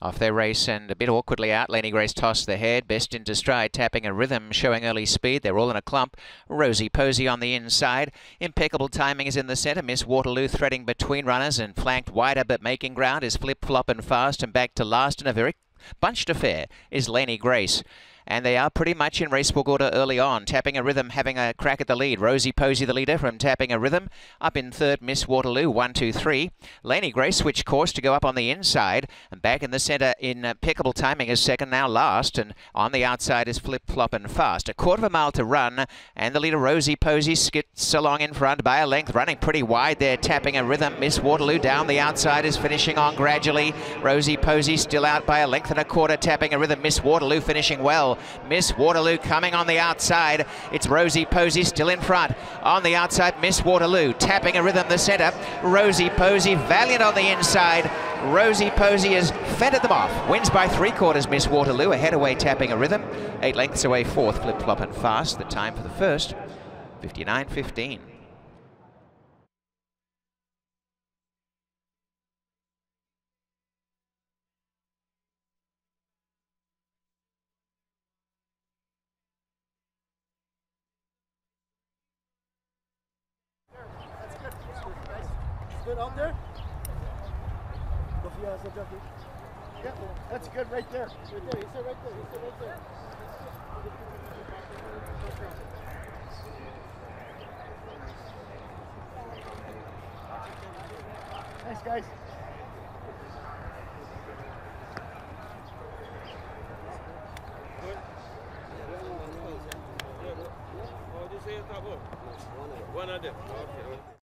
Off their race and a bit awkwardly out. Laney Grace tossed the head, best into stride, tapping a rhythm, showing early speed. They're all in a clump. Rosieposie on the inside. Impeccable timing is in the centre. Miss Waterloo threading between runners and flanked wider but making ground is flip flop and fast and back to last in a very bunched affair is Laney Grace and they are pretty much in race order early on. Tapping a rhythm, having a crack at the lead. Rosieposie, the leader from Tapping a Rhythm. Up in third, Miss Waterloo, one, two, three. Laney Grace switched course to go up on the inside, and back in the centre in uh, impeccable timing is second, now last, and on the outside is Flip Flop and Fast. A quarter of a mile to run, and the leader Rosieposie skits along in front by a length, running pretty wide there, tapping a rhythm. Miss Waterloo down the outside is finishing on gradually. Rosieposie still out by a length and a quarter, tapping a rhythm. Miss Waterloo finishing well. Miss Waterloo coming on the outside. It's Rosieposie still in front. On the outside, Miss Waterloo tapping a rhythm the centre. Rosieposie valiant on the inside. Rosieposie has fended them off. Wins by three quarters, Miss Waterloo. Ahead away tapping a rhythm. Eight lengths away fourth, flip flop and fast. The time for the first, 59.15. good out there? Yeah, that's good right there. Right there. He said right there. He said right there. Thanks, guys. One of them. Okay.